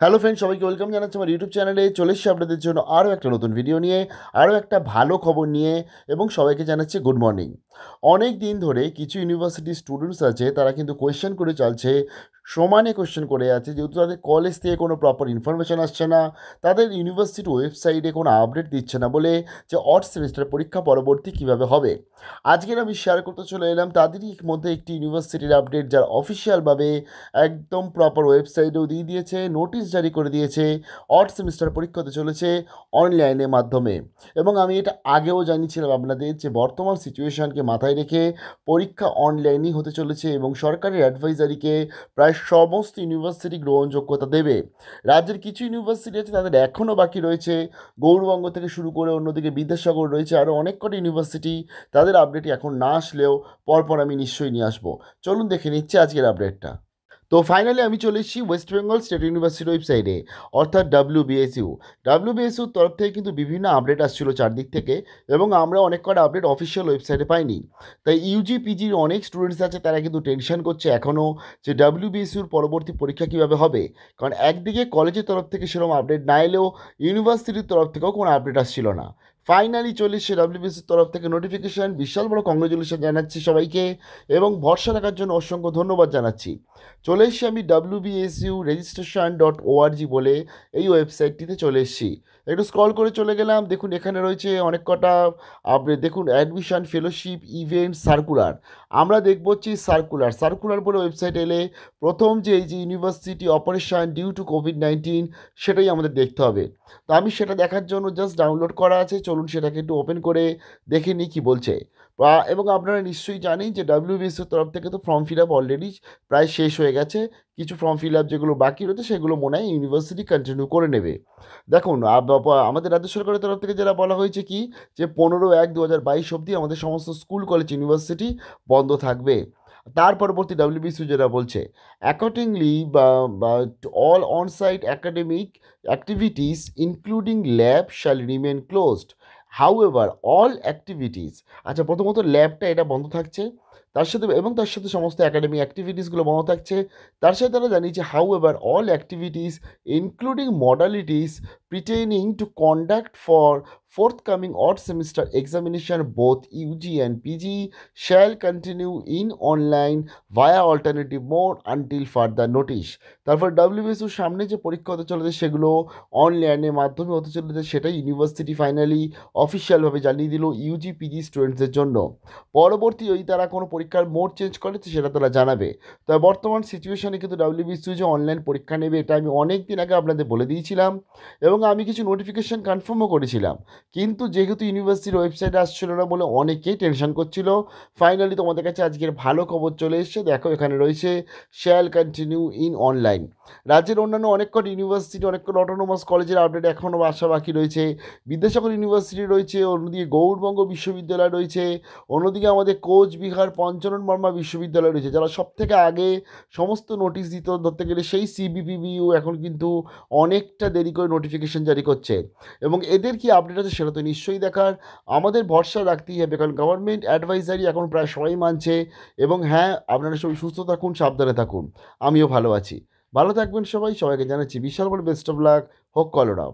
Hello friend সবাইকে welcome জানাচ্ছি আমার ইউটিউব চ্যানেলে চলে এসেছি আপনাদের জন্য আরও একটা নতুন ভিডিও নিয়ে, আরও একটা ভালো খবর নিয়ে, এবং সবাইকে জানাচ্ছি গুড মর্নিং অনেক দিন ধরে কিছু ইউনিভার্সিটি স্টুডেন্টস আছে, তারা কিন্তু কোয়েশ্চেন করে চলছে, সমানে কোয়েশ্চেন করে আছে যেহেতু তাদের কলেজ থেকে কোনো প্রপার ইনফরমেশান আসছে না, তাদের ইউনিভার্সিটির ওয়েবসাইটে কোনো আপডেট দিচ্ছে না বলে যে অট সেমিস্টার পরীক্ষা পরবর্তী কীভাবে হবে। আজকের আমি শেয়ার করতে চলে এলাম তাদেরই মধ্যে একটি ইউনিভার্সিটির আপডেট যার অফিসিয়ালভাবে একদম প্রপার ওয়েবসাইটেও দিয়ে দিয়েছে নোটিশ জারি করে দিয়েছে অট সেমিস্টার পরীক্ষা হতে চলেছে অনলাইনের মাধ্যমে। এবং আমি এটা আগেও জানিয়েছিলাম আপনাদের যে বর্তমান সিচুয়েশানকে মাথায় রেখে পরীক্ষা অনলাইনই হতে চলেছে এবং সরকারের অ্যাডভাইজারিকে প্রায় সমস্ত ইউনিভার্সিটি গ্রহণযোগ্যতা দেবে। রাজ্যের কিছু ইউনিভার্সিটি আছে তাদের এখনও বাকি রয়েছে। গৌরবঙ্গ থেকে শুরু করে অন্যদিকে বিদ্যাসাগর রয়েছে আরও অনেক কটি ইউনিভার্সিটি তাদের আপডেট এখন না আসলেও পরপর আমি নিশ্চয়ই নিয়ে আসব। চলুন দেখে নিচ্ছি আজকের আপডেটটা তো ফাইনালি আমি চলে এসেছি ওয়েস্ট বেঙ্গল স্টেট ইউনিভার্সিটির ওয়েবসাইটে অর্থাৎ ডাব্লিউ বিএসইউ ডাব্লিউ বিএসইউর তরফ থেকে কিন্তু বিভিন্ন আপডেট আসছিল চারদিক থেকে এবং আমরা অনেক কটা আপডেট অফিসিয়াল ওয়েবসাইটে পাইনি। তাই ইউজি পিজির অনেক স্টুডেন্টস আছে, তারা কিন্তু টেনশন করছে এখনও যে ডাব্লিউ বিএসইউর পরবর্তী পরীক্ষা কীভাবে হবে। কারণ একদিকে কলেজের তরফ থেকে সেরকম আপডেট না এলেও ইউনিভার্সিটির তরফ থেকেও কোনো আপডেট আসছিল না। ফাইনালি চলে এসছে ডাব্লিউবিসির তরফ থেকে নোটিফিকেশান বিশাল বড় কংগ্রেচুলেশন জানাচ্ছি সবাইকে এবং ভরসা রাখার জন্য অসংখ্য ধন্যবাদ জানাচ্ছি। চলে এসেছি আমি ডাব্লিউবিএসইউ রেজিস্ট্রেশন ডট ওআরজি বলে এই ওয়েবসাইটটিতে চলে এসেছি। একটু স্ক্রল করে চলে গেলাম, দেখুন এখানে রয়েছে অনেক কটা আপনি দেখুন অ্যাডমিশন ফেলোশিপ ইভেন্ট সার্কুলার আমরা দেখব হচ্ছে সার্কুলার সার্কুলার বলে ওয়েবসাইট এলে প্রথম যে এই যে university operation due to covid nineteen সেটাই আমাদের দেখতে হবে। তো আমি সেটা দেখার জন্য জাস্ট ডাউনলোড করা আছে চলুন সেটাকে একটু ওপেন করে দেখে নিই কী বলছে। এবং আপনারা নিশ্চয়ই জানেন যে ডাব্লিউবিএসের তরফ থেকে তো ফর্ম ফিল আপ অলরেডি প্রায় শেষ হয়ে গেছে। কিছু ফর্ম ফিল আপ যেগুলো বাকি রয়েছে সেগুলো মনে হয় ইউনিভার্সিটি কন্টিনিউ করে নেবে। দেখুন আমাদের রাজ্য সরকারের তরফ থেকে যারা বলা হয়েছে কি যে পনেরো এক দু হাজার বাইশ অবধি আমাদের সমস্ত স্কুল কলেজ ইউনিভার্সিটি বন্ধ থাকবে। তার পরবর্তী ডাব্লিউবিসি যেটা বলছে অ্যাকর্ডিংলি বা all on site academic activities including lab shall remain closed however all activities আচ্ছা প্রথমত ল্যাবটা এটা বন্ধ থাকছে। তার সাথে এবং তার সাথে সমস্ত অ্যাকাডেমি অ্যাক্টিভিটিসগুলো বন্ধ থাকছে। তার সাথে তারা জানিয়েছে however all activities including modalities pertaining to conduct for forthcoming odd semester examination, both UG and PG shall continue in online via alternative mode until further notice. তারপর ডাব্লিউবিএসুর সামনে যে পরীক্ষা হতে চলেছে সেগুলো অনলাইনের মাধ্যমে হতে চলেছে, সেটাই ইউনিভার্সিটি ফাইনালি অফিসিয়ালভাবে জানিয়ে দিল ইউজি পিজি স্টুডেন্টসদের জন্য। পরবর্তী ওই তারা কোনো পরীক্ষার মোড চেঞ্জ করে, তো সেটা তারা জানাবে। তবে বর্তমান সিচুয়েশনে কিন্তু ডাব্লিউবিএসইউ যে অনলাইন পরীক্ষা নেবে, এটা আমি অনেক দিন আগে আপনাদের বলে দিয়েছিলাম এবং আমি কিছু নোটিফিকেশান কনফার্মও করেছিলাম। কিন্তু যেহেতু ইউনিভার্সিটির ওয়েবসাইট আসছিল না বলে অনেকেই টেনশন করছিল। ফাইনালি তোমাদের কাছে আজকের ভালো খবর চলে এসছে। দেখো এখানে রয়েছে শ্যাল কন্টিনিউ ইন অনলাইন রাজ্যের অন্যান্য অনেক কটা ইউনিভার্সিটি অনেক কটা অটোনোমাস কলেজের আপডেট এখনও আসা বাকি রয়েছে। বিদ্যাসাগর ইউনিভার্সিটি রয়েছে, অন্যদিকে গৌরবঙ্গ বিশ্ববিদ্যালয় রয়েছে, অন্যদিকে আমাদের কোচবিহার পঞ্চরণ বর্মা বিশ্ববিদ্যালয় রয়েছে, যারা সব থেকে আগে সমস্ত নোটিশ দিত, ধরতে গেলে সেই সিবিপিবিউ এখন কিন্তু অনেকটা দেরি করে নোটিফিকেশান জারি করছে। এবং এদের কি আপডেট আছে সেটা তো নিশ্চয়ই দেখার। আমাদের ভরসা রাখতেই হবে, কারণ গভর্নমেন্ট অ্যাডভাইজারি এখন প্রায় সবাই মানছে। এবং হ্যাঁ আপনারা সবাই সুস্থ থাকুন, সাবধানে থাকুন। আমিও ভালো আছি। ভালো থাকবেন সবাই, সবাইকে জানাচ্ছি বিশাল বড় বেস্ট অফ লাক হোক কলরাও